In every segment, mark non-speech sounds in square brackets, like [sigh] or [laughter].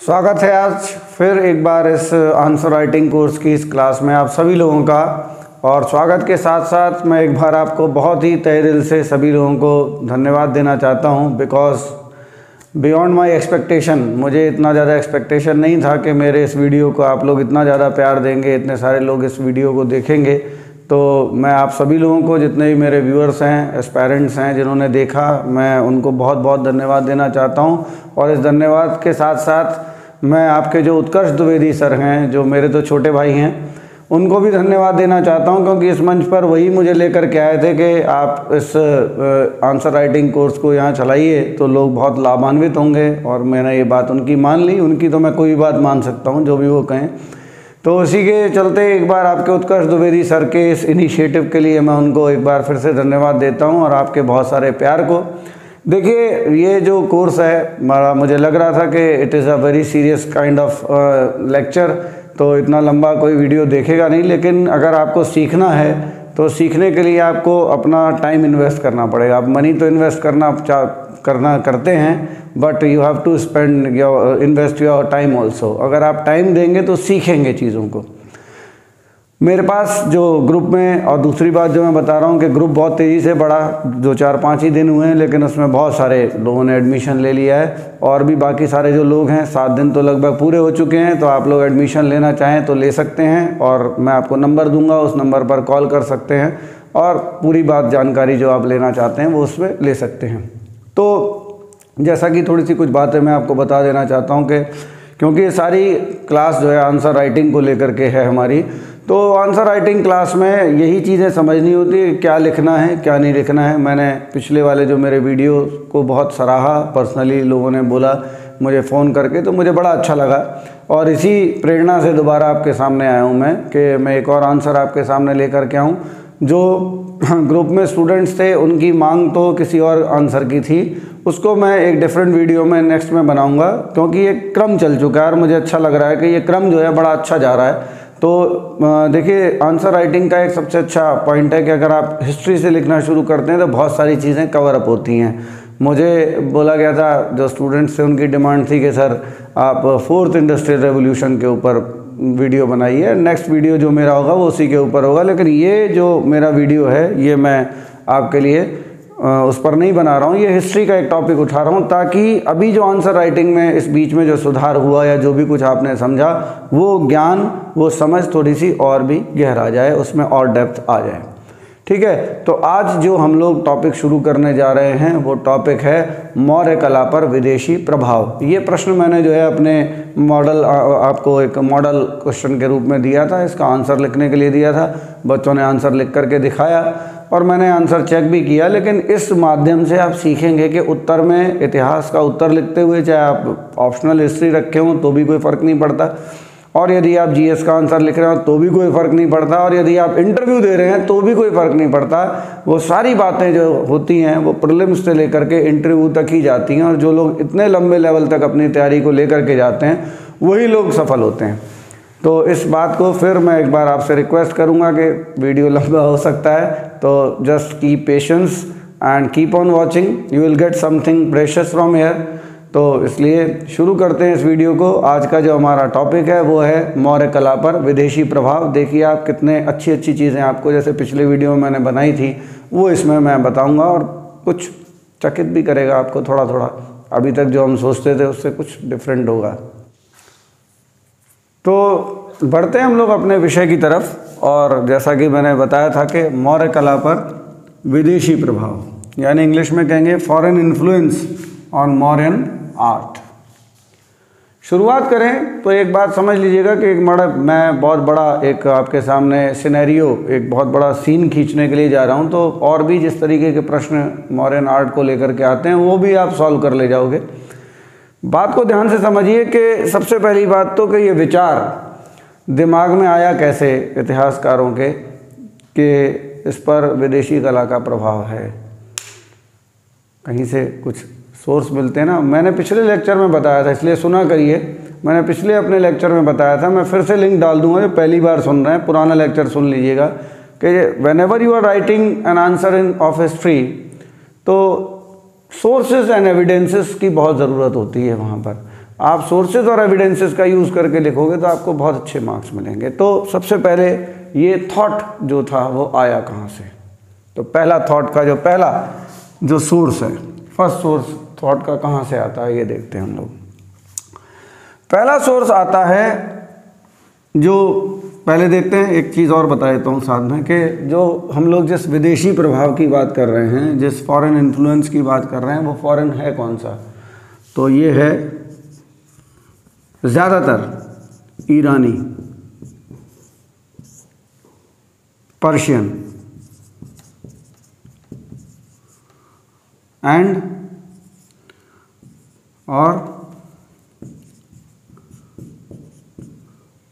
स्वागत है आज फिर एक बार इस आंसर राइटिंग कोर्स की इस क्लास में आप सभी लोगों का। और स्वागत के साथ साथ मैं एक बार आपको बहुत ही तय दिल से सभी लोगों को धन्यवाद देना चाहता हूँ बिकॉज़ बियॉन्ड माय एक्सपेक्टेशन मुझे इतना ज़्यादा एक्सपेक्टेशन नहीं था कि मेरे इस वीडियो को आप लोग इतना ज़्यादा प्यार देंगे, इतने सारे लोग इस वीडियो को देखेंगे। तो मैं आप सभी लोगों को, जितने भी मेरे व्यूअर्स हैं एस्पेरेंट्स हैं, जिन्होंने देखा, मैं उनको बहुत बहुत धन्यवाद देना चाहता हूँ। और इस धन्यवाद के साथ साथ मैं आपके जो उत्कर्ष द्विवेदी सर हैं, जो मेरे तो छोटे भाई हैं, उनको भी धन्यवाद देना चाहता हूँ, क्योंकि इस मंच पर वही मुझे लेकर के आए थे कि आप इस आंसर राइटिंग कोर्स को यहाँ चलाइए तो लोग बहुत लाभान्वित होंगे, और मैंने ये बात उनकी मान ली, उनकी तो मैं कोई बात मान सकता हूँ, जो भी वो कहें। तो उसी के चलते एक बार आपके उत्कर्ष द्विवेदी सर के इस इनिशिएटिव के लिए मैं उनको एक बार फिर से धन्यवाद देता हूँ, और आपके बहुत सारे प्यार को देखिए, ये जो कोर्स है मुझे लग रहा था कि it is a very serious kind of lecture तो इतना लंबा कोई वीडियो देखेगा नहीं, लेकिन अगर आपको सीखना है तो सीखने के लिए आपको अपना टाइम इन्वेस्ट करना पड़ेगा। आप मनी तो इन्वेस्ट करना करना करते हैं but you have to spend your invest your time also अगर आप टाइम देंगे तो सीखेंगे चीज़ों को। मेरे पास जो ग्रुप में, और दूसरी बात जो मैं बता रहा हूँ कि ग्रुप बहुत तेज़ी से बढ़ा दो चार पाँच ही दिन हुए हैं, लेकिन उसमें बहुत सारे लोगों ने एडमिशन ले लिया है, और भी बाकी सारे जो लोग हैं, सात दिन तो लगभग पूरे हो चुके हैं तो आप लोग एडमिशन लेना चाहें तो ले सकते हैं, और मैं आपको नंबर दूँगा, उस नंबर पर कॉल कर सकते हैं, और पूरी बात जानकारी जो आप लेना चाहते हैं, वो उसमें ले सकते हैं। तो जैसा कि थोड़ी सी कुछ बातें मैं आपको बता देना चाहता हूँ कि, क्योंकि ये सारी क्लास जो है आंसर राइटिंग को लेकर के है हमारी तो आंसर राइटिंग क्लास में यही चीज़ें समझनी होती है, क्या लिखना है, क्या नहीं लिखना है। मैंने पिछले वाले जो मेरे वीडियो को बहुत सराहा पर्सनली लोगों ने बोला, मुझे फ़ोन करके तो मुझे बड़ा अच्छा लगा। और इसी प्रेरणा से दोबारा आपके सामने आया हूँ मैं, कि मैं एक और आंसर आपके सामने लेकर के आऊँ, जो [clears throat] ग्रुप में स्टूडेंट्स थे, उनकी मांग तो किसी और आंसर की थी। उसको मैं एक डिफरेंट वीडियो में नेक्स्ट में बनाऊँगा, क्योंकि ये क्रम चल चुका है और मुझे अच्छा लग रहा है कि ये क्रम जो है बड़ा अच्छा जा रहा है। तो देखिए आंसर राइटिंग का एक सबसे अच्छा पॉइंट है कि अगर आप हिस्ट्री से लिखना शुरू करते हैं तो बहुत सारी चीज़ें कवर अप होती हैं। मुझे बोला गया था, जो स्टूडेंट्स से उनकी डिमांड थी कि, सर, आप फोर्थ इंडस्ट्रियल रेवोल्यूशन के ऊपर वीडियो बनाइए नेक्स्ट वीडियो जो मेरा होगा, वो उसी के ऊपर होगा। लेकिन ये जो मेरा वीडियो है, ये मैं आपके लिए उस पर नहीं बना रहा हूँ। ये हिस्ट्री का एक टॉपिक उठा रहा हूँ, ताकि अभी जो आंसर राइटिंग में इस बीच में जो सुधार हुआ या जो भी कुछ आपने समझा, वो ज्ञान वो समझ थोड़ी सी और भी गहरा जाए, उसमें और डेप्थ आ जाए। ठीक है? तो आज जो हम लोग टॉपिक शुरू करने जा रहे हैं, वो टॉपिक है मौर्य कला पर विदेशी प्रभाव। ये प्रश्न मैंने जो है अपने मॉडल आपको एक मॉडल क्वेश्चन के रूप में दिया था, इसका आंसर लिखने के लिए दिया था। बच्चों ने आंसर लिख करके दिखाया और मैंने आंसर चेक भी किया, लेकिन इस माध्यम से आप सीखेंगे कि उत्तर में इतिहास का उत्तर लिखते हुए चाहे आप ऑप्शनल हिस्ट्री रखे हों तो भी कोई फ़र्क नहीं पड़ता। और यदि आप जीएस का आंसर लिख रहे हो तो भी कोई फ़र्क नहीं पड़ता। और यदि आप इंटरव्यू दे रहे हैं तो भी कोई फ़र्क नहीं पड़ता। वो सारी बातें जो होती हैं, वो प्रिलिम्स से लेकर के इंटरव्यू तक ही जाती हैं। और जो लोग इतने लंबे लेवल तक अपनी तैयारी को लेकर के जाते हैं, वही लोग सफल होते हैं। तो इस बात को फिर मैं एक बार आपसे रिक्वेस्ट करूँगा कि वीडियो लंबा हो सकता है। तो just keep patience and keep on watching you will get something precious from here तो इसलिए शुरू करते हैं इस वीडियो को। आज का जो हमारा टॉपिक है, वो है मौर्य कला पर विदेशी प्रभाव। देखिए आप कितने अच्छी अच्छी चीज़ें आपको जैसे पिछले वीडियो में मैंने बनाई थी, वो इसमें मैं बताऊँगा और कुछ चकित भी करेगा आपको थोड़ा थोड़ा अभी तक जो हम सोचते थे, उससे कुछ डिफरेंट होगा। तो बढ़ते हैं हम लोग अपने विषय की तरफ़ और जैसा कि मैंने बताया था कि मौर्य कला पर विदेशी प्रभाव, यानी इंग्लिश में कहेंगे foreign influence on Mauryan art शुरुआत करें तो एक बात समझ लीजिएगा कि एक बड़ा मैं बहुत बड़ा एक आपके सामने सिनेरियो एक बहुत बड़ा सीन खींचने के लिए जा रहा हूँ तो और भी जिस तरीके के प्रश्न मॉडर्न आर्ट को लेकर के आते हैं, वो भी आप सॉल्व कर ले जाओगे। बात को ध्यान से समझिए कि सबसे पहली बात तो कि ये विचार दिमाग में आया कैसे इतिहासकारों के कि इस पर विदेशी कला का प्रभाव है। कहीं से कुछ सोर्स मिलते हैं ना। मैंने पिछले लेक्चर में बताया था, इसलिए सुना करिए। मैंने पिछले अपने लेक्चर में बताया था, मैं फिर से लिंक डाल दूँगा जो पहली बार सुन रहे हैं। पुराना लेक्चर सुन लीजिएगा कि whenever you are writing an answer in of history तो सोर्सेज एंड एविडेंसेस की बहुत ज़रूरत होती है वहाँ पर। आप सोर्सेज और एविडेंसेस का यूज़ करके लिखोगे तो आपको बहुत अच्छे मार्क्स मिलेंगे। तो सबसे पहले ये थॉट जो था, वो आया कहाँ से? तो पहला थॉट का जो, पहला जो सोर्स है फ़र्स्ट सोर्स थॉट का कहाँ से आता है, ये देखते हैं हम लोग। पहला सोर्स आता है, जो पहले देखते हैं, एक चीज़ और बता देता हूँ साथ में, कि जो हम लोग जिस विदेशी प्रभाव की बात कर रहे हैं, जिस फॉरेन इन्फ्लुएंस की बात कर रहे हैं, वो फॉरेन है कौन सा? तो ये है ज़्यादातर ईरानी, पर्शियन एंड और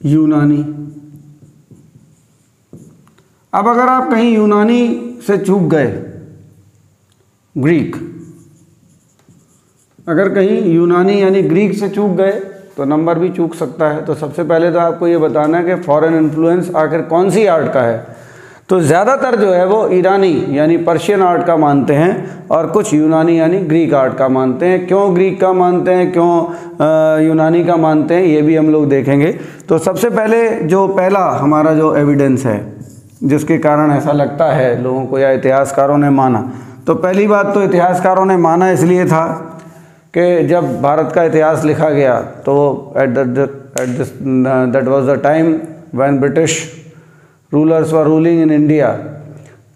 यूनानी। अब अगर आप कहीं यूनानी से चूक गए, ग्रीक, अगर कहीं यूनानी यानी ग्रीक से चूक गए तो नंबर भी चूक सकता है। तो सबसे पहले तो आपको ये बताना है कि फॉरेन इन्फ्लुएंस आखिर कौन सी आर्ट का है? तो ज़्यादातर जो है वो ईरानी यानी पर्शियन आर्ट का मानते हैं और कुछ यूनानी यानी ग्रीक आर्ट का मानते हैं। क्यों ग्रीक का मानते हैं? क्यों यूनानी का मानते हैं? ये भी हम लोग देखेंगे। तो सबसे पहले जो पहला हमारा जो एविडेंस है, जिसके कारण ऐसा लगता है, लोगों को या इतिहासकारों ने माना। तो पहली बात तो इतिहासकारों ने माना इसलिए था कि जब भारत का इतिहास लिखा गया तो at that was the time when British rulers were ruling in India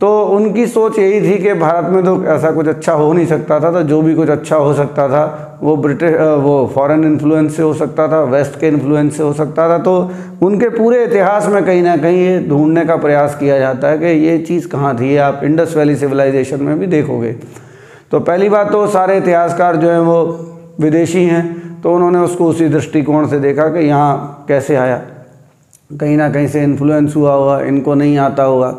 तो उनकी सोच यही थी कि भारत में तो ऐसा कुछ अच्छा हो नहीं सकता था तो जो भी कुछ अच्छा हो सकता था, वो ब्रिटिश वो फॉरेन इन्फ्लुएंस से हो सकता था वेस्ट के इन्फ्लुएंस से हो सकता था। तो उनके पूरे इतिहास में कहीं ना कहीं ये ढूँढने का प्रयास किया जाता है कि ये चीज़ कहाँ थी, आप इंडस वैली सिविलाइजेशन में भी देखोगे। तो पहली बात तो सारे इतिहासकार जो हैं वो विदेशी हैं तो उन्होंने उसको उसी दृष्टिकोण से देखा कि यहाँ कैसे आया। कहीं ना कहीं से इन्फ्लुएंस हुआ होगा, इनको नहीं आता होगा।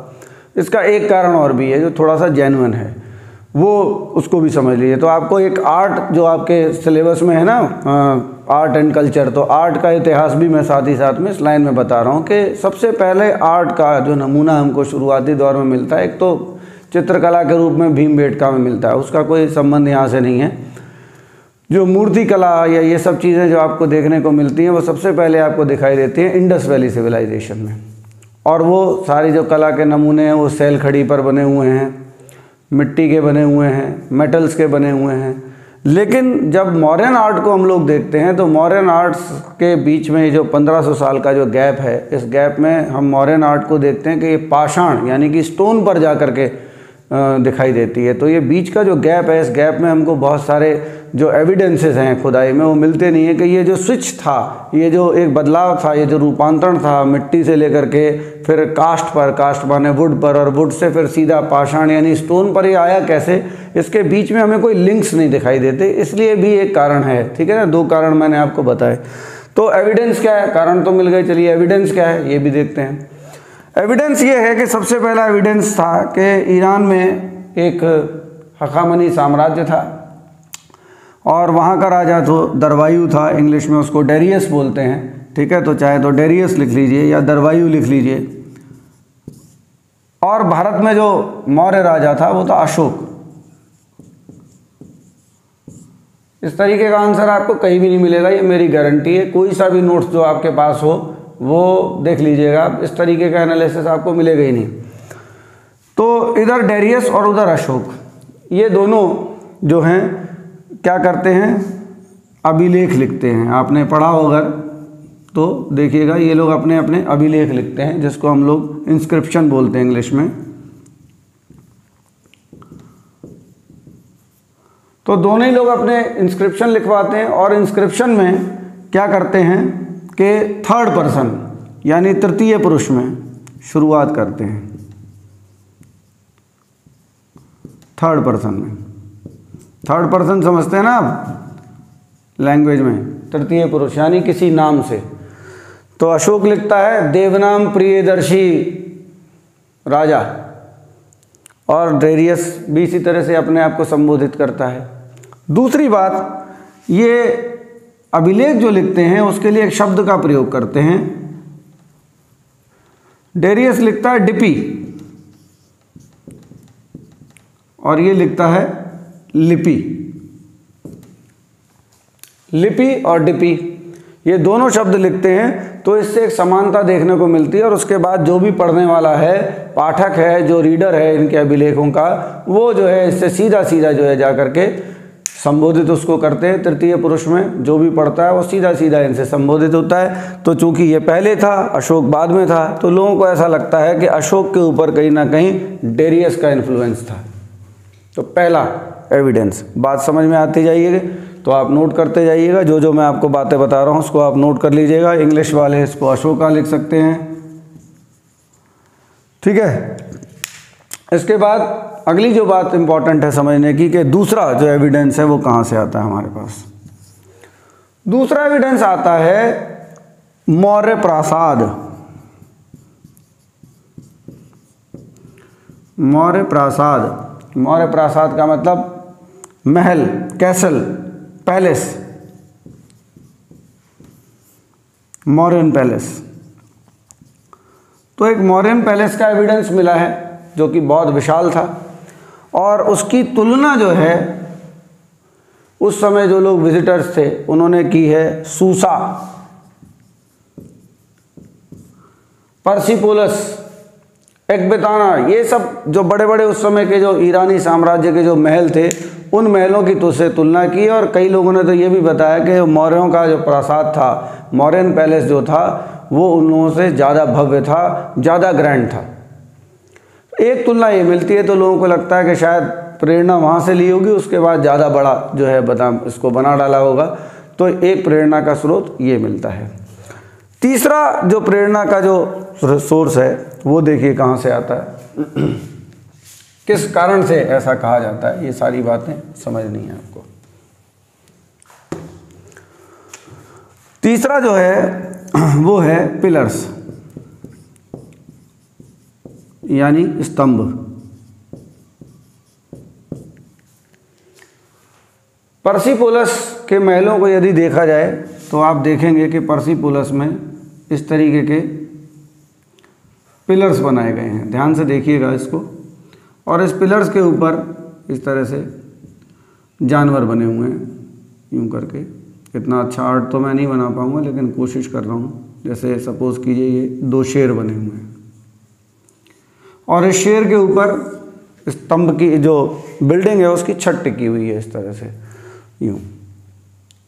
इसका एक कारण और भी है, जो थोड़ा सा जेनुअन है, वो उसको भी समझ लीजिए। तो आपको एक आर्ट जो आपके सिलेबस में है ना आर्ट एंड कल्चर तो आर्ट का इतिहास भी मैं साथ ही साथ में इस लाइन में बता रहा हूँ कि सबसे पहले आर्ट का जो नमूना हमको शुरुआती दौर में मिलता है, एक तो चित्रकला के रूप में भीम बेटका में मिलता है। उसका कोई संबंध यहाँ से नहीं है। जो मूर्ति कला या ये सब चीज़ें जो आपको देखने को मिलती हैं, वो सबसे पहले आपको दिखाई देती हैं इंडस वैली सिविलाइजेशन में। और वो सारी जो कला के नमूने हैं, वो सेल खड़ी पर बने हुए हैं, मिट्टी के बने हुए हैं मेटल्स के बने हुए हैं। लेकिन जब मॉडर्न आर्ट को हम लोग देखते हैं तो मॉडर्न आर्ट्स के बीच में जो 1500 साल का जो गैप है, इस गैप में हम मॉडर्न आर्ट को देखते हैं कि ये पाषाण, यानी कि स्टोन पर जा कर के दिखाई देती है। तो ये बीच का जो गैप है, इस गैप में हमको बहुत सारे जो एविडेंसेस हैं खुदाई में, वो मिलते नहीं है कि ये जो स्विच था, ये जो एक बदलाव था, ये जो रूपांतरण था, मिट्टी से लेकर के फिर कास्ट पर कास्ट माने वुड पर, और वुड से फिर सीधा पाषाण, यानी स्टोन पर ये आया कैसे, इसके बीच में हमें कोई लिंक्स नहीं दिखाई देते। इसलिए भी एक कारण है, ठीक है ना? दो कारण मैंने आपको बताए। तो एविडेंस क्या है? कारण तो मिल गए, चलिए एविडेंस क्या है? ये भी देखते हैं। एविडेंस ये है कि सबसे पहला एविडेंस था कि ईरान में एक हकामनी साम्राज्य था और वहाँ का राजा तो दरवायु था, इंग्लिश में उसको डेरियस बोलते हैं। ठीक है तो चाहे तो डेरियस लिख लीजिए या दरवायु लिख लीजिए। और भारत में जो मौर्य राजा था, वो था अशोक। इस तरीके का आंसर आपको कहीं भी नहीं मिलेगा, ये मेरी गारंटी है। कोई सा भी नोट्स जो आपके पास हो वो देख लीजिएगा इस तरीके का एनालिसिस आपको मिलेगा ही नहीं। तो इधर डेरियस और उधर अशोक, ये दोनों जो हैं, क्या करते हैं? अभिलेख लिखते हैं। आपने पढ़ा होगा तो देखिएगा, ये लोग अपने अपने अभिलेख लिखते हैं, जिसको हम लोग इंस्क्रिप्शन बोलते हैं इंग्लिश में। तो दोनों ही लोग अपने इंस्क्रिप्शन लिखवाते हैं और इंस्क्रिप्शन में क्या करते हैं? कि थर्ड पर्सन यानी तृतीय पुरुष में शुरुआत करते हैं। थर्ड पर्सन में। थर्ड पर्सन समझते हैं ना आप? लैंग्वेज में, तृतीय पुरुष, यानी किसी नाम से। तो अशोक लिखता है, देवनाम प्रियदर्शी राजा। और डेरियस भी इसी तरह से अपने आप को संबोधित करता है। दूसरी बात, ये अभिलेख जो लिखते हैं, उसके लिए एक शब्द का प्रयोग करते हैं। डेरियस लिखता है डिपी, और ये लिखता है लिपि। लिपि और डिपी, ये दोनों शब्द लिखते हैं तो इससे एक समानता देखने को मिलती है, और उसके बाद जो भी पढ़ने वाला है, पाठक है, जो रीडर है इनके अभिलेखों का, वो जो है, इससे सीधा सीधा जो है जा करके संबोधित उसको करते हैं, तृतीय पुरुष में जो भी पढ़ता है, वो सीधा सीधा इनसे संबोधित होता है। तो चूँकि ये पहले था, अशोक बाद में था तो लोगों को ऐसा लगता है कि अशोक के ऊपर कहीं ना कहीं डेरियस का इन्फ्लुएंस था। तो पहला एविडेंस बात समझ में आती जाइएगा तो आप नोट करते जाइएगा, जो जो मैं आपको बातें बता रहा हूँ, उसको आप नोट कर लीजिएगा। इंग्लिश वाले इसको अशोका लिख सकते हैं? ठीक है? इसके बाद अगली जो बात इंपॉर्टेंट है समझने की कि दूसरा जो एविडेंस है वो कहाँ से आता है हमारे पास? दूसरा एविडेंस आता है मौर्य प्रासाद। मौर्य प्रासाद। मौर्य प्रासाद का मतलब महल कैसल पैलेस मॉरियन पैलेस तो एक मॉरियन पैलेस का एविडेंस मिला है, जो कि बहुत विशाल था। और उसकी तुलना जो है, उस समय जो लोग विजिटर्स थे, उन्होंने की है सूसा। परसिपोलस एकबेताना ये सब जो बड़े बड़े उस समय के जो ईरानी साम्राज्य के जो महल थे, उन महलों की तो से तुलना की और कई लोगों ने तो ये भी बताया कि मौर्यों का जो प्रासाद था, मौर्यन पैलेस जो था, वो उन लोगों से ज़्यादा भव्य था, ज़्यादा ग्रैंड था। एक तुलना ये मिलती है तो लोगों को लगता है कि शायद प्रेरणा वहाँ से ली होगी, उसके बाद ज़्यादा बड़ा जो है बदाम इसको बना डाला होगा। तो एक प्रेरणा का स्रोत ये मिलता है। तीसरा जो प्रेरणा का जो सोर्स है, वो देखिए कहाँ से आता है। किस कारण से ऐसा कहा जाता है, ये सारी बातें समझनी है आपको। तीसरा जो है, वो है पिलर्स। यानी स्तंभ। परसीपोलस के महलों को यदि देखा जाए तो आप देखेंगे कि परसीपोलस में इस तरीके के पिलर्स बनाए गए हैं। ध्यान से देखिएगा इसको। और इस पिलर्स के ऊपर इस तरह से जानवर बने हुए हैं, यूँ करके। इतना अच्छा आर्ट तो मैं नहीं बना पाऊँगा, लेकिन कोशिश कर रहा हूँ। जैसे सपोज़ कीजिए ये दो शेर बने हुए हैं। और इस शेर के ऊपर स्तंभ की जो बिल्डिंग है उसकी छत टिकी हुई है इस तरह से। यूँ।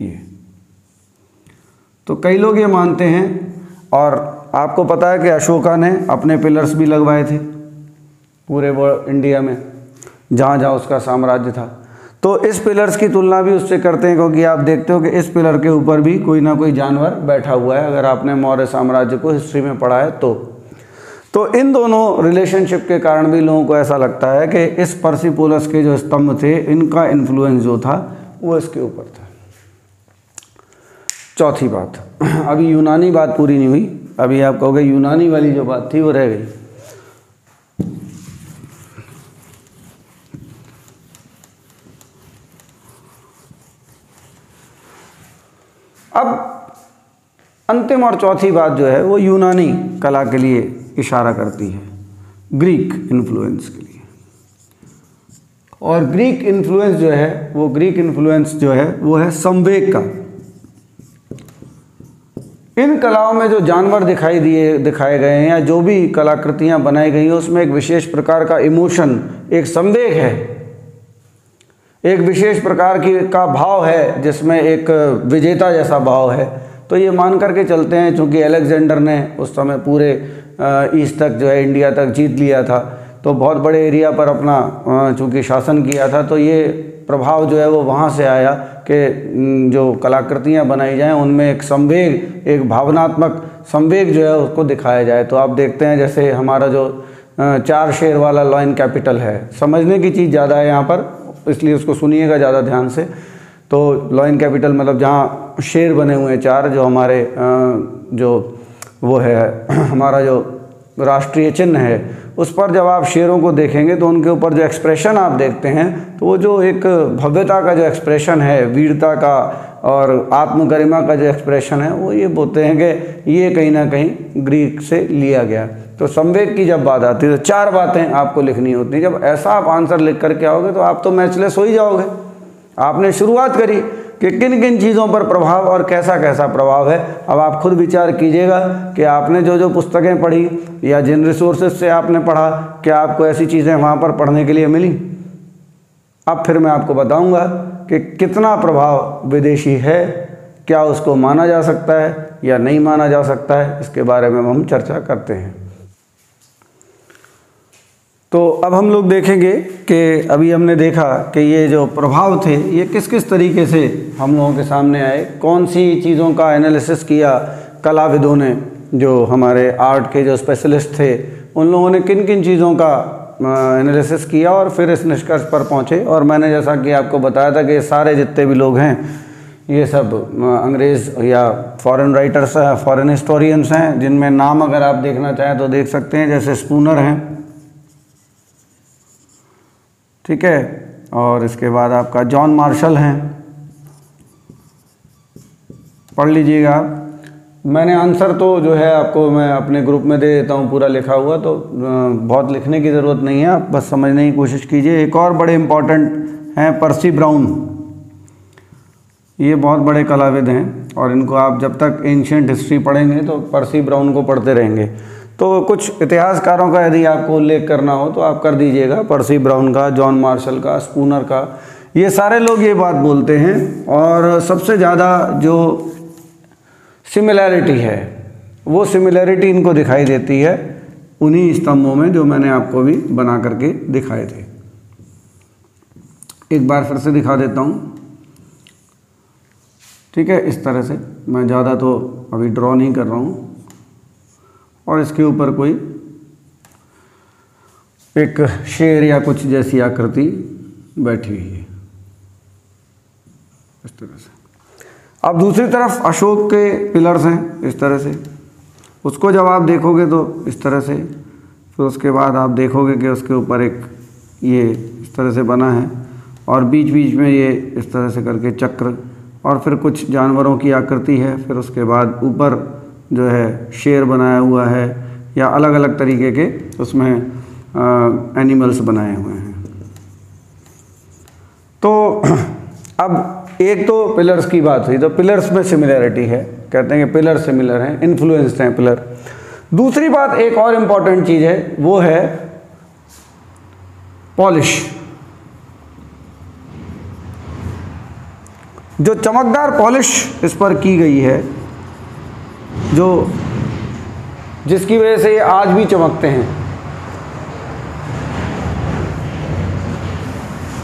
ये। तो कई लोग ये मानते हैं और आपको पता है कि अशोका ने अपने पिलर्स भी लगवाए थे पूरे वर्ल्ड, इंडिया में, जहाँ जहाँ उसका साम्राज्य था। तो इस पिलर्स की तुलना भी उससे करते हैं क्योंकि आप देखते हो कि इस पिलर के ऊपर भी कोई ना कोई जानवर बैठा हुआ है। अगर आपने मौर्य साम्राज्य को हिस्ट्री में पढ़ा है तो। तो इन दोनों रिलेशनशिप के कारण भी लोगों को ऐसा लगता है कि इस परसीपोलस के जो स्तंभ थे, इनका इन्फ्लुएंस जो था, वो इसके ऊपर था। चौथी बात, अभी यूनानी बात पूरी नहीं हुई। अभी आप कहोगे यूनानी वाली जो बात थी, वो रह गई। अब अंतिम और चौथी बात जो है, वो यूनानी कला के लिए इशारा करती है ग्रीक इन्फ्लुएंस के लिए। और ग्रीक इन्फ्लुएंस जो है, वो ग्रीक इन्फ्लुएंस जो है, वो है संवेग का। इन कलाओं में जो जानवर दिखाई दिए, दिखाए गए हैं या जो भी कलाकृतियाँ बनाई गई हैं, उसमें एक विशेष प्रकार का इमोशन एक संवेग है। एक विशेष प्रकार की, का भाव है, जिसमें एक विजेता जैसा भाव है। तो ये मान करके चलते हैं, चूँकि अलेक्जेंडर ने उस समय पूरे ईस्ट तक जो है इंडिया तक जीत लिया था। तो बहुत बड़े एरिया पर अपना चूँकि शासन किया था तो ये प्रभाव जो है वो वहाँ से आया कि जो कलाकृतियाँ बनाई जाएँ, उनमें एक संवेग, एक भावनात्मक संवेग जो है उसको दिखाया जाए। तो आप देखते हैं जैसे हमारा जो चार शेर वाला लॉइन कैपिटल है। समझने की चीज़ ज़्यादा है यहाँ पर, इसलिए उसको सुनिएगा ज़्यादा ध्यान से। तो लॉइन कैपिटल मतलब जहाँ शेर बने हुए हैं, चार जो हमारे जो वो है, हमारा जो राष्ट्रीय चिन्ह है, उस पर जब आप शेरों को देखेंगे तो उनके ऊपर जो एक्सप्रेशन आप देखते हैं तो वो जो एक भव्यता का जो एक्सप्रेशन है, वीरता का और आत्मगरिमा का जो एक्सप्रेशन है, वो ये बोलते हैं कि ये कहीं ना कहीं ग्रीक से लिया गया। तो संवेद की जब बात आती है तो चार बातें आपको लिखनी होती हैं। जब ऐसा आप आंसर लिख करके आओगे तो आप तो मैचलेस हो ही जाओगे। आपने शुरुआत करी कि किन किन चीज़ों पर प्रभाव और कैसा कैसा प्रभाव है? अब आप खुद विचार कीजिएगा कि आपने जो जो पुस्तकें पढ़ी या जिन रिसोर्सेज से आपने पढ़ा, क्या आपको ऐसी चीज़ें वहाँ पर पढ़ने के लिए मिली? अब फिर मैं आपको बताऊँगा कि कितना प्रभाव विदेशी है, क्या उसको माना जा सकता है या नहीं माना जा सकता है, इसके बारे में हम चर्चा करते हैं। तो अब हम लोग देखेंगे कि अभी हमने देखा कि ये जो प्रभाव थे, ये किस किस तरीके से हम लोगों के सामने आए कौन सी चीज़ों का एनालिसिस किया, कलाविदों ने, जो हमारे आर्ट के जो स्पेशलिस्ट थे, उन लोगों ने किन किन चीज़ों का एनालिसिस किया और फिर इस निष्कर्ष पर पहुँचे। और मैंने जैसा कि आपको बताया था कि सारे जितने भी लोग हैं, ये सब अंग्रेज़ या फॉरेन राइटर्स हैं फॉरेन हिस्टोरियंस हैं, जिनमें नाम अगर आप देखना चाहें तो देख सकते हैं, जैसे स्पूनर हैं ठीक है? और इसके बाद आपका जॉन मार्शल हैं। पढ़ लीजिएगा। आप मैंने आंसर तो जो है आपको मैं अपने ग्रुप में दे देता हूँ, पूरा लिखा हुआ तो बहुत लिखने की ज़रूरत नहीं है, आप बस समझने की कोशिश कीजिए। एक और बड़े इंपॉर्टेंट हैं, पर्सी ब्राउन। ये बहुत बड़े कलाविद हैं और इनको आप जब तक एंशेंट हिस्ट्री पढ़ेंगे तो पर्सी ब्राउन को पढ़ते रहेंगे। तो कुछ इतिहासकारों का यदि आपको उल्लेख करना हो तो आप कर दीजिएगा। पर्सी ब्राउन का, जॉन मार्शल का, स्पूनर का, ये सारे लोग ये बात बोलते हैं। और सबसे ज़्यादा जो सिमिलैरिटी है, वो सिमिलैरिटी इनको दिखाई देती है उन्हीं स्तंभों में जो मैंने आपको भी बना करके दिखाए थे। एक बार फिर से दिखा देता हूँ। ठीक है, इस तरह से। मैं ज़्यादा तो अभी ड्रॉ नहीं कर रहा हूँ। और इसके ऊपर कोई एक शेर या कुछ जैसी आकृति बैठी हुई है। इस तरह से। अब दूसरी तरफ़ अशोक के पिलर्स हैं इस तरह से। उसको जब आप देखोगे तो इस तरह से, फिर उसके बाद आप देखोगे कि उसके ऊपर एक ये इस तरह से बना है और बीच बीच में ये इस तरह से करके चक्र और फिर कुछ जानवरों की आकृति है, फिर उसके बाद ऊपर जो है शेर बनाया हुआ है या अलग अलग तरीके के उसमें एनिमल्स बनाए हुए हैं। तो [clears throat] अब एक तो पिलर्स की बात हुई तो पिलर्स में सिमिलैरिटी है। कहते हैं कि पिलर सिमिलर हैं इन्फ्लुएंस्ड हैं पिलर दूसरी बात, एक और इंपॉर्टेंट चीज़ है, वो है पॉलिश जो चमकदार पॉलिश इस पर की गई है जो जिसकी वजह से ये आज भी चमकते हैं।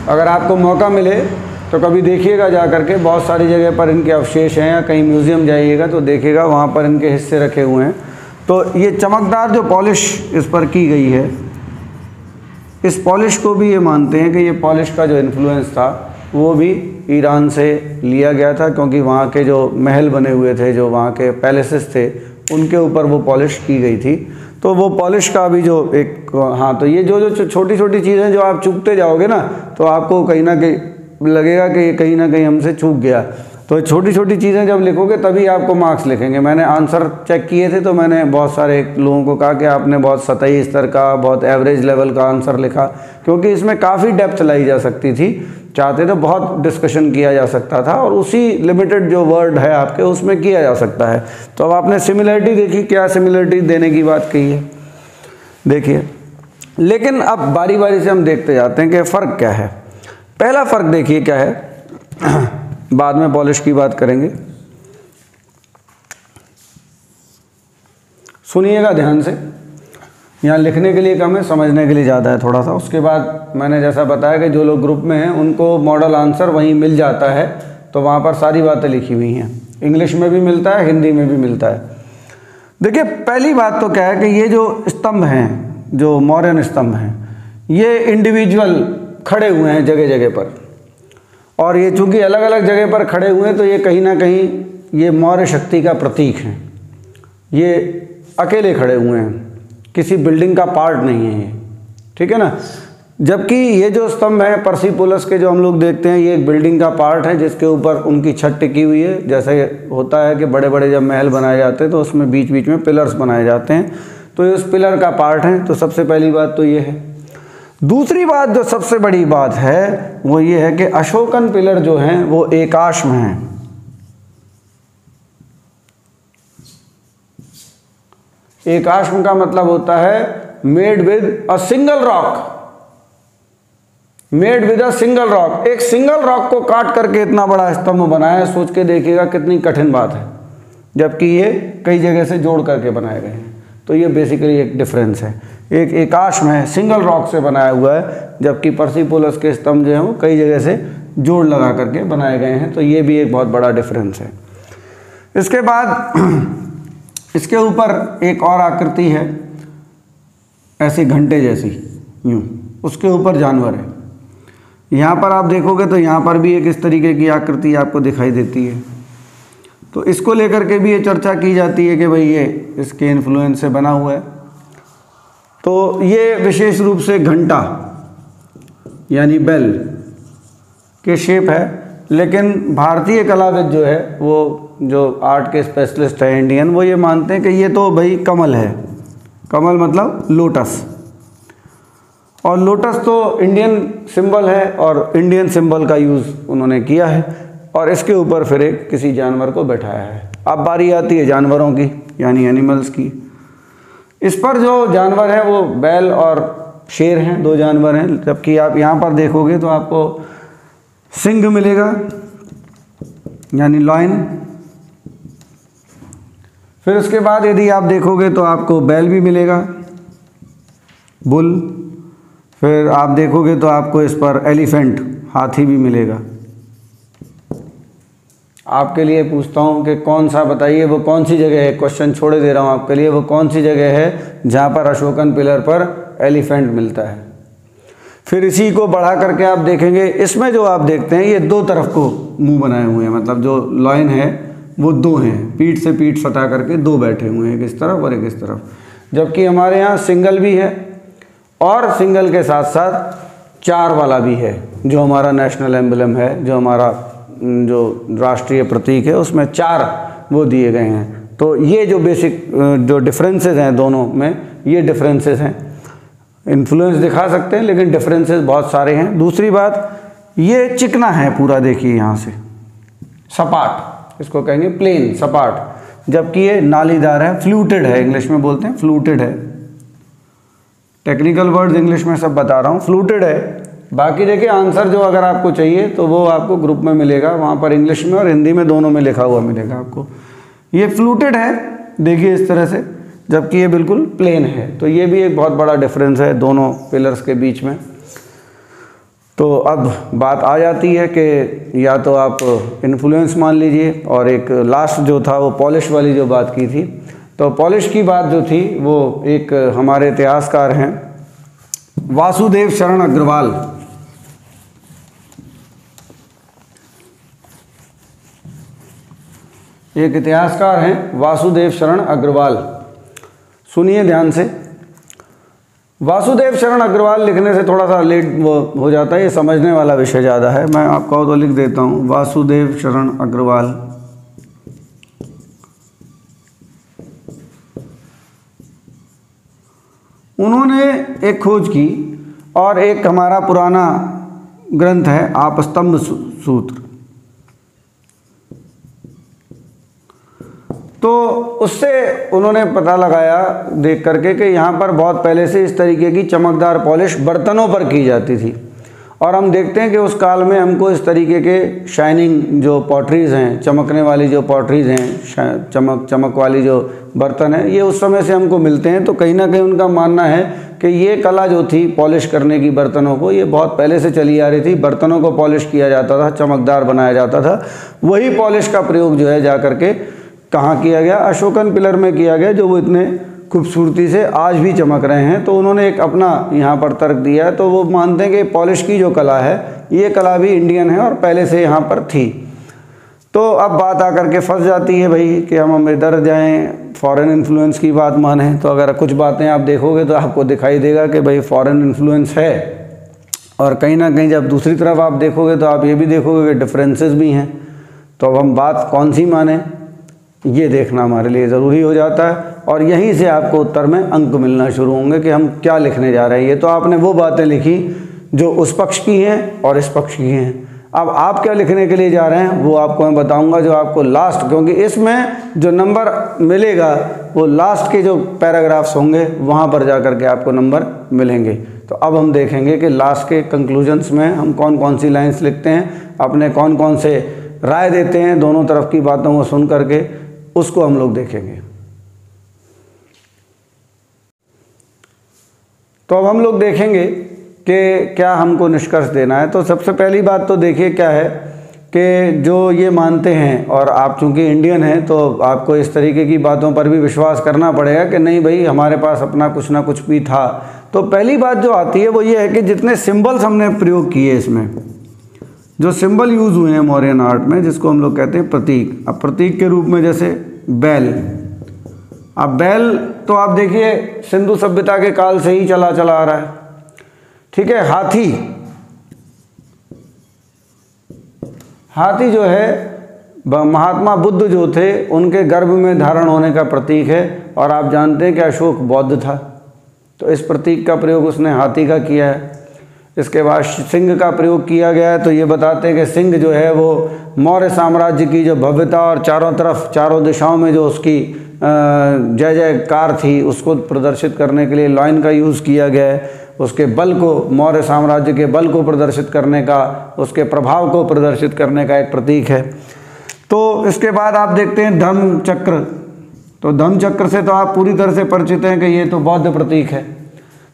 अगर आपको मौका मिले तो कभी देखिएगा जा करके। बहुत सारी जगह पर इनके अवशेष हैं या कहीं म्यूज़ियम जाइएगा तो देखिएगा, वहाँ पर इनके हिस्से रखे हुए हैं। तो ये चमकदार जो पॉलिश इस पर की गई है, इस पॉलिश को भी ये मानते हैं कि ये पॉलिश का जो इन्फ्लुएंस था वो भी ईरान से लिया गया था, क्योंकि वहाँ के जो महल बने हुए थे, जो वहाँ के पैलेसेस थे, उनके ऊपर वो पॉलिश की गई थी। तो वो पॉलिश का भी जो एक हाँ तो ये जो जो छोटी छोटी चीज़ें जो आप चूकते जाओगे ना तो आपको कहीं ना कहीं लगेगा कि ये कहीं ना कहीं हमसे चूक गया। तो छोटी छोटी चीज़ें जब लिखोगे तभी आपको मार्क्स लिखेंगे। मैंने आंसर चेक किए थे तो मैंने बहुत सारे लोगों को कहा कि आपने बहुत सतही स्तर का, बहुत एवरेज लेवल का आंसर लिखा, क्योंकि इसमें काफ़ी डेप्थ लाई जा सकती थी। चाहते तो बहुत डिस्कशन किया जा सकता था और उसी लिमिटेड जो वर्ड है आपके, उसमें किया जा सकता है। तो अब आपने सिमिलरिटी देखी, क्या सिमिलरिटी देने की बात कही है? देखिए, लेकिन अब बारी बारी से हम देखते जाते हैं कि फ़र्क क्या है। पहला फ़र्क देखिए क्या है। बाद में पॉलिश की बात करेंगे। सुनिएगा ध्यान से। यहाँ लिखने के लिए कम है, समझने के लिए ज़्यादा है थोड़ा सा उसके बाद मैंने जैसा बताया कि जो लोग ग्रुप में हैं, उनको मॉडल आंसर वहीं मिल जाता है। तो वहाँ पर सारी बातें लिखी हुई हैं। इंग्लिश में भी मिलता है, हिंदी में भी मिलता है। देखिए, पहली बात तो क्या है कि ये जो स्तंभ हैं, जो मॉडर्न स्तंभ हैं, ये इंडिविजुअल खड़े हुए हैं जगह जगह पर। और ये चूँकि अलग अलग जगह पर खड़े हुए हैं तो ये कहीं ना कहीं ये मौर्य शक्ति का प्रतीक है। ये अकेले खड़े हुए हैं, किसी बिल्डिंग का पार्ट नहीं है ये, ठीक है ना? जबकि ये जो स्तंभ है परसीपुलस के जो हम लोग देखते हैं, ये एक बिल्डिंग का पार्ट है, जिसके ऊपर उनकी छत टिकी हुई है। जैसे होता है कि बड़े बड़े जब महल बनाए जाते हैं तो उसमें बीच बीच में पिलर्स बनाए जाते हैं। तो ये उस पिलर का पार्ट है तो सबसे पहली बात तो ये है। दूसरी बात जो सबसे बड़ी बात है, वो ये है कि अशोकन पिलर जो हैं, वो एकाश में हैं। एकाश्म का मतलब होता है made with a single rock made with a single rock एक सिंगल रॉक को काट करके इतना बड़ा स्तंभ बनाया है सोच के देखिएगा कितनी कठिन बात है। जबकि ये कई जगह से जोड़ करके बनाए गए हैं। तो ये बेसिकली एक डिफरेंस है। एक एकाश में सिंगल रॉक से बनाया हुआ है, जबकि परसीपोलस के स्तंभ जो हैं वो कई जगह से जोड़ लगा करके बनाए गए हैं तो ये भी एक बहुत बड़ा डिफरेंस है। इसके बाद, [clears throat] इसके ऊपर एक और आकृति है, ऐसी घंटे जैसी, यूँ, उसके ऊपर जानवर है। यहाँ पर आप देखोगे तो यहाँ पर भी एक इस तरीके की आकृति आपको दिखाई देती है। तो इसको लेकर के भी ये चर्चा की जाती है कि भाई ये इसके इन्फ्लुएंस से बना हुआ है। तो ये विशेष रूप से घंटा, यानी बेल, के शेप है। लेकिन भारतीय कलाविद जो है, वो जो आर्ट के स्पेशलिस्ट हैं इंडियन वो ये मानते हैं कि ये तो भाई कमल है। कमल मतलब लोटस और लोटस तो इंडियन सिंबल है और इंडियन सिंबल का यूज़ उन्होंने किया है और इसके ऊपर फिर एक किसी जानवर को बैठाया है। अब बारी आती है जानवरों की, यानी एनिमल्स की। इस पर जो जानवर है, वो बैल और शेर हैं, दो जानवर हैं, जबकि आप यहाँ पर देखोगे तो आपको सिंह मिलेगा, यानी लॉइन फिर उसके बाद यदि आप देखोगे तो आपको बैल भी मिलेगा, बुल। फिर आप देखोगे तो आपको इस पर एलिफेंट, हाथी भी मिलेगा। आपके लिए पूछता हूँ कि कौन सा बताइए, वो कौन सी जगह है? क्वेश्चन छोड़े दे रहा हूँ आपके लिए, वो कौन सी जगह है जहाँ पर अशोकन पिलर पर एलिफेंट मिलता है? फिर इसी को बढ़ा करके आप देखेंगे, इसमें जो आप देखते हैं, ये दो तरफ़ को मुँह बनाए हुए हैं मतलब जो लॉइन है, वो दो हैं, पीठ से पीठ सटा करके दो बैठे हुए हैं, एक इस तरफ़ और एक इस तरफ़। जबकि हमारे यहाँ सिंगल भी है और सिंगल के साथ साथ चार वाला भी है, जो हमारा नेशनल एम्बलम है, जो हमारा जो राष्ट्रीय प्रतीक है, उसमें चार वो दिए गए हैं। तो ये जो बेसिक जो डिफरेंसेस हैं दोनों में, ये डिफरेंसेस हैं। इन्फ्लुएंस दिखा सकते हैं, लेकिन डिफरेंसेस बहुत सारे हैं। दूसरी बात, ये चिकना है पूरा, देखिए यहाँ से। सपाट, इसको कहेंगे प्लेन सपाट। जबकि ये नालीदार है फ्लूटेड है इंग्लिश में बोलते हैं फ्लूटेड है। टेक्निकल वर्ड्स इंग्लिश में सब बता रहा हूँ फ्लूटेड है। बाकी देखिए आंसर जो अगर आपको चाहिए तो वो आपको ग्रुप में मिलेगा, वहाँ पर इंग्लिश में और हिंदी में दोनों में लिखा हुआ मिलेगा आपको। ये फ्लूटेड है, देखिए इस तरह से, जबकि ये बिल्कुल प्लेन है। तो ये भी एक बहुत बड़ा डिफरेंस है दोनों पिलर्स के बीच में। तो अब बात आ जाती है कि या तो आप इन्फ्लुएंस मान लीजिए, और एक लास्ट जो था, वो पॉलिश वाली जो बात की थी। तो पॉलिश की बात जो थी, वो एक हमारे इतिहासकार हैं, वासुदेव शरण अग्रवाल। एक इतिहासकार हैं वासुदेव शरण अग्रवाल। सुनिए ध्यान से। वासुदेव शरण अग्रवाल लिखने से थोड़ा सा लेट हो जाता है, ये समझने वाला विषय ज़्यादा है। मैं आपको तो लिख देता हूँ। वासुदेव शरण अग्रवाल। उन्होंने एक खोज की और एक हमारा पुराना ग्रंथ है, आपस्तंभ सूत्र। तो उससे उन्होंने पता लगाया देख करके कि यहाँ पर बहुत पहले से इस तरीके की चमकदार पॉलिश बर्तनों पर की जाती थी। और हम देखते हैं कि उस काल में हमको इस तरीके के शाइनिंग जो पॉटरीज़ हैं, चमकने वाली जो पॉटरीज़ हैं चमक चमक वाली जो बर्तन है, ये उस समय से हमको मिलते हैं। तो कहीं ना कहीं उनका मानना है कि ये कला जो थी पॉलिश करने की बर्तनों को, ये बहुत पहले से चली आ रही थी। बर्तनों को पॉलिश किया जाता था, चमकदार बनाया जाता था। वही पॉलिश का प्रयोग जो है जा करके कहाँ किया गया? अशोकन पिलर में किया गया, जो वो इतने खूबसूरती से आज भी चमक रहे हैं। तो उन्होंने एक अपना यहाँ पर तर्क दिया है। तो वो मानते हैं कि पॉलिश की जो कला है, ये कला भी इंडियन है और पहले से यहाँ पर थी। तो अब बात आकर के फंस जाती है भाई कि हम इधर जाएँ फॉरेन इन्फ्लुएंस की बात माने। तो अगर कुछ बातें आप देखोगे तो आपको दिखाई देगा कि भाई फॉरेन इन्फ्लुएंस है। और कहीं ना कहीं जब दूसरी तरफ़ आप देखोगे तो आप ये भी देखोगे कि डिफरेंसेस भी हैं। तो अब हम बात कौन सी माने? ये देखना हमारे लिए ज़रूरी हो जाता है और यहीं से आपको उत्तर में अंक मिलना शुरू होंगे कि हम क्या लिखने जा रहे हैं। ये तो आपने वो बातें लिखी जो उस पक्ष की हैं और इस पक्ष की हैं। अब आप क्या लिखने के लिए जा रहे हैं, वो आपको मैं बताऊँगा जो आपको लास्ट क्योंकि इसमें जो नंबर मिलेगा, वो लास्ट के जो पैराग्राफ्स होंगे, वहाँ पर जा कर के आपको नंबर मिलेंगे। तो अब हम देखेंगे कि लास्ट के कंक्लूजन्स में हम कौन कौन सी लाइन्स लिखते हैं, अपने कौन कौन से राय देते हैं, दोनों तरफ़ की बातों को सुन करके। उसको हम लोग देखेंगे। तो अब हम लोग देखेंगे कि क्या हमको निष्कर्ष देना है। तो सबसे पहली बात तो देखिए क्या है कि जो ये मानते हैं, और आप चूँकि इंडियन हैं तो आपको इस तरीके की बातों पर भी विश्वास करना पड़ेगा कि नहीं भाई, हमारे पास अपना कुछ ना कुछ भी था। तो पहली बात जो आती है वो ये है कि जितने सिंबल्स हमने प्रयोग किए इसमें जो सिंबल यूज़ हुए हैं मौर्यन आर्ट में, जिसको हम लोग कहते हैं प्रतीक। अब प्रतीक के रूप में जैसे बैल। अब बैल तो आप देखिए, सिंधु सभ्यता के काल से ही चला चला आ रहा है। ठीक है, हाथी। हाथी जो है महात्मा बुद्ध जो थे, उनके गर्भ में धारण होने का प्रतीक है। और आप जानते हैं कि अशोक बौद्ध था। तो इस प्रतीक का प्रयोग उसने हाथी का किया है। इसके बाद सिंह का प्रयोग किया गया है तो ये बताते हैं कि सिंह जो है वो मौर्य साम्राज्य की जो भव्यता और चारों तरफ़, चारों दिशाओं में जो उसकी जय जयकार थी, उसको प्रदर्शित करने के लिए लॉइन का यूज़ किया गया है। उसके बल को, मौर्य साम्राज्य के बल को प्रदर्शित करने का, उसके प्रभाव को प्रदर्शित करने का एक प्रतीक है। तो इसके बाद आप देखते हैं धर्म चक्र। तो धर्म चक्र से तो आप पूरी तरह से परिचित हैं कि ये तो बौद्ध प्रतीक है।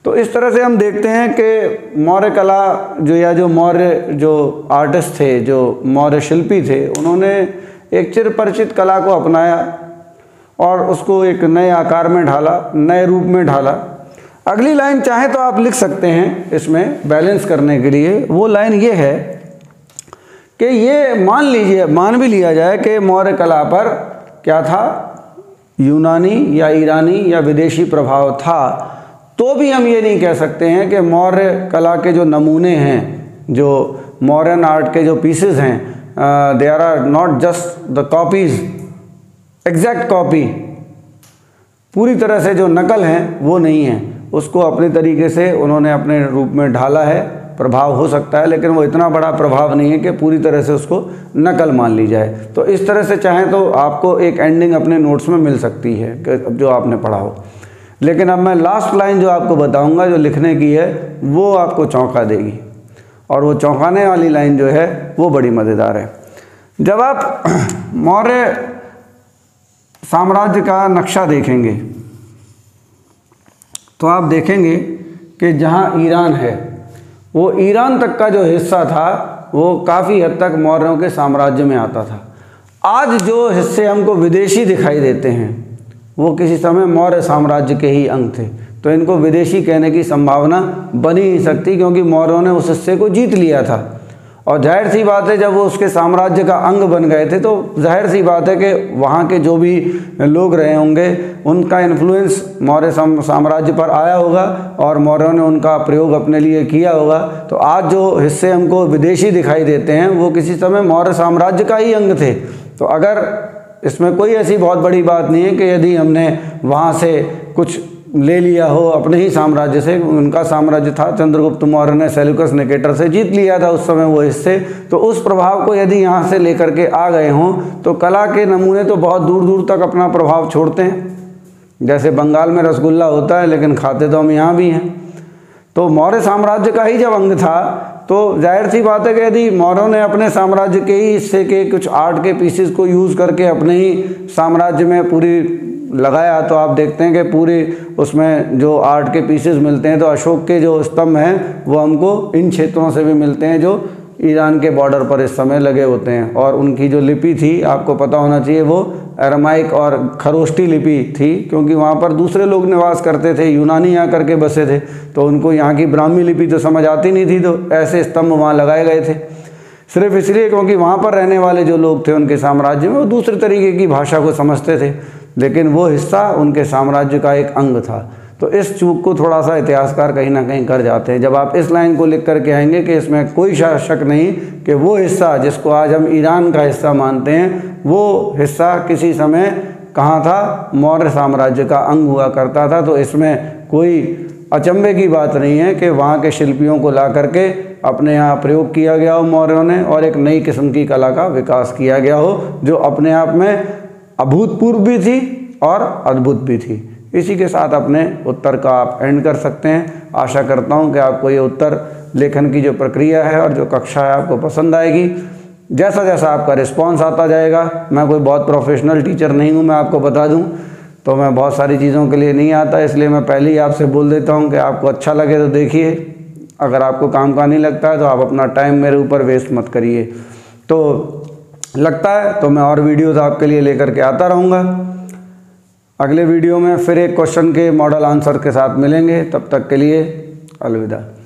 तो इस तरह से हम देखते हैं कि मौर्य कला जो, या जो मौर्य जो आर्टिस्ट थे, जो मौर्य शिल्पी थे, उन्होंने एक चिर परिचित कला को अपनाया और उसको एक नए आकार में ढाला, नए रूप में ढाला। अगली लाइन चाहे तो आप लिख सकते हैं इसमें बैलेंस करने के लिए। वो लाइन ये है कि ये मान लीजिए, मान भी लिया जाए कि मौर्य कला पर क्या था? यूनानी या ईरानी या विदेशी प्रभाव था। तो भी हम ये नहीं कह सकते हैं कि मौर्य कला के जो नमूने हैं, जो मॉडर्न आर्ट के जो पीसेज हैं they are not just the copies exact copy पूरी तरह से जो नकल हैं, वो नहीं है। उसको अपने तरीके से उन्होंने अपने रूप में ढाला है, प्रभाव हो सकता है, लेकिन वो इतना बड़ा प्रभाव नहीं है कि पूरी तरह से उसको नकल मान ली जाए। तो इस तरह से चाहें तो आपको एक एंडिंग अपने नोट्स में मिल सकती है जो आपने पढ़ा हो। लेकिन अब मैं लास्ट लाइन जो आपको बताऊँगा, जो लिखने की है, वो आपको चौंका देगी। और वो चौंकाने वाली लाइन जो है, वो बड़ी मज़ेदार है। जब आप [clears throat] मौर्य साम्राज्य का नक्शा देखेंगे तो आप देखेंगे कि जहाँ ईरान है, वो ईरान तक का जो हिस्सा था, वो काफ़ी हद तक मौर्यों के साम्राज्य में आता था। आज जो हिस्से हमको विदेशी दिखाई देते हैं वो किसी समय मौर्य साम्राज्य के ही अंग थे। तो इनको विदेशी कहने की संभावना बनी नहीं सकती, क्योंकि मौर्यों ने उस हिस्से को जीत लिया था। और ज़ाहिर सी बात है, जब वो उसके साम्राज्य का अंग बन गए थे तो ज़ाहिर सी बात है कि वहाँ के जो भी लोग रहे होंगे, उनका इन्फ्लुएंस मौर्य साम्राज्य पर आया होगा, और मौर्यों ने उनका प्रयोग अपने लिए किया होगा। तो आज जो हिस्से हमको विदेशी दिखाई देते हैं, वो किसी समय मौर्य साम्राज्य का ही अंग थे। तो अगर इसमें कोई ऐसी बहुत बड़ी बात नहीं है कि यदि हमने वहाँ से कुछ ले लिया हो, अपने ही साम्राज्य से, उनका साम्राज्य था, चंद्रगुप्त, मौर्य ने, सेल्युकस निकेटर से जीत लिया था उस समय वो हिस्से तो उस प्रभाव को यदि यहाँ से लेकर के आ गए हों तो कला के नमूने तो बहुत दूर दूर तक अपना प्रभाव छोड़ते हैं। जैसे बंगाल में रसगुल्ला होता है, लेकिन खाते तो हम यहाँ भी हैं। तो मौर्य साम्राज्य का ही जब अंग था तो ज़ाहिर सी बात है कि यदि मौर्यों ने अपने साम्राज्य के ही हिस्से के कुछ आर्ट के पीसेस को यूज़ करके अपने ही साम्राज्य में पूरी लगाया तो आप देखते हैं कि पूरे उसमें जो आर्ट के पीसेस मिलते हैं तो अशोक के जो स्तंभ हैं, वो हमको इन क्षेत्रों से भी मिलते हैं जो ईरान के बॉर्डर पर इस समय लगे होते हैं और उनकी जो लिपि थी, आपको पता होना चाहिए, वो अरमाइक और खरोष्टी लिपि थी, क्योंकि वहाँ पर दूसरे लोग निवास करते थे, यूनानी यहाँ करके बसे थे तो उनको यहाँ की ब्राह्मी लिपि तो समझ आती नहीं थी तो ऐसे स्तंभ वहाँ लगाए गए थे। सिर्फ़ इसलिए क्योंकि वहाँ पर रहने वाले जो लोग थे, उनके साम्राज्य में वो दूसरे तरीके की भाषा को समझते थे, लेकिन वो हिस्सा उनके साम्राज्य का एक अंग था। तो इस चूक को थोड़ा सा इतिहासकार कहीं ना कहीं कर जाते हैं। जब आप इस लाइन को लिख करके आएँगे कि इसमें कोई शक नहीं कि वो हिस्सा जिसको आज हम ईरान का हिस्सा मानते हैं, वो हिस्सा किसी समय कहाँ था? मौर्य साम्राज्य का अंग हुआ करता था। तो इसमें कोई अचंभे की बात नहीं है कि वहाँ के शिल्पियों को ला करके अपने यहाँ प्रयोग किया गया हो मौर्यों ने और एक नई किस्म की कला का विकास किया गया हो, जो अपने आप में अभूतपूर्व भी थी और अद्भुत भी थी। इसी के साथ अपने उत्तर का आप एंड कर सकते हैं। आशा करता हूँ कि आपको ये उत्तर लेखन की जो प्रक्रिया है और जो कक्षा है आपको पसंद आएगी। जैसा जैसा आपका रिस्पॉन्स आता जाएगा, मैं कोई बहुत प्रोफेशनल टीचर नहीं हूँ, मैं आपको बता दूँ तो मैं बहुत सारी चीज़ों के लिए नहीं आता, इसलिए मैं पहले ही आपसे बोल देता हूँ कि आपको अच्छा लगे तो देखिए। अगर आपको काम का नहीं लगता है तो आप अपना टाइम मेरे ऊपर वेस्ट मत करिए। तो लगता है तो मैं और वीडियोज़ आपके लिए लेकर के आता रहूँगा। अगले वीडियो में फिर एक क्वेश्चन के मॉडल आंसर के साथ मिलेंगे। तब तक के लिए अलविदा।